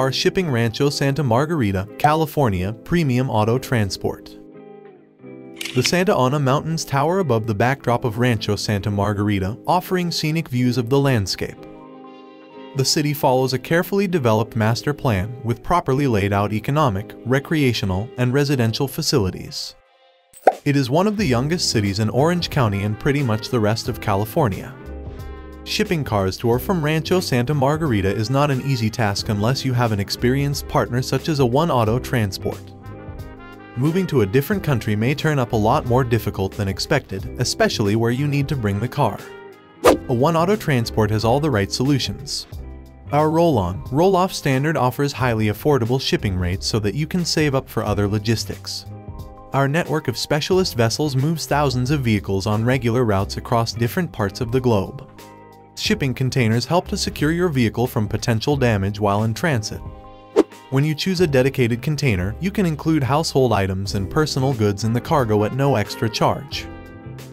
car shipping Rancho Santa Margarita, California Premium Auto Transport. The Santa Ana Mountains tower above the backdrop of Rancho Santa Margarita, offering scenic views of the landscape. The city follows a carefully developed master plan with properly laid out economic, recreational, and residential facilities. It is one of the youngest cities in Orange County and pretty much the rest of California. Shipping cars to or from Rancho Santa Margarita is not an easy task unless you have an experienced partner such as A-1 Auto Transport. Moving to a different country may turn up a lot more difficult than expected, especially where you need to bring the car. A-1 Auto Transport has all the right solutions. Our roll-on, roll-off standard offers highly affordable shipping rates so that you can save up for other logistics. Our network of specialist vessels moves thousands of vehicles on regular routes across different parts of the globe. Shipping containers help to secure your vehicle from potential damage while in transit. When you choose a dedicated container, you can include household items and personal goods in the cargo at no extra charge.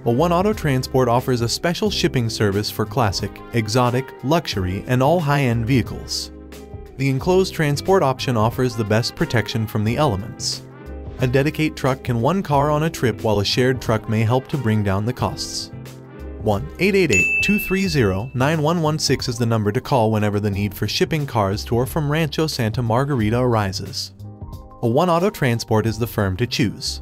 A-1 Auto Transport offers a special shipping service for classic, exotic, luxury, and all high-end vehicles. The enclosed transport option offers the best protection from the elements. A dedicate truck can one car on a trip while a shared truck may help to bring down the costs. 1-888-230-9116 is the number to call whenever the need for shipping cars to or from Rancho Santa Margarita arises. A-1 Auto Transport is the firm to choose.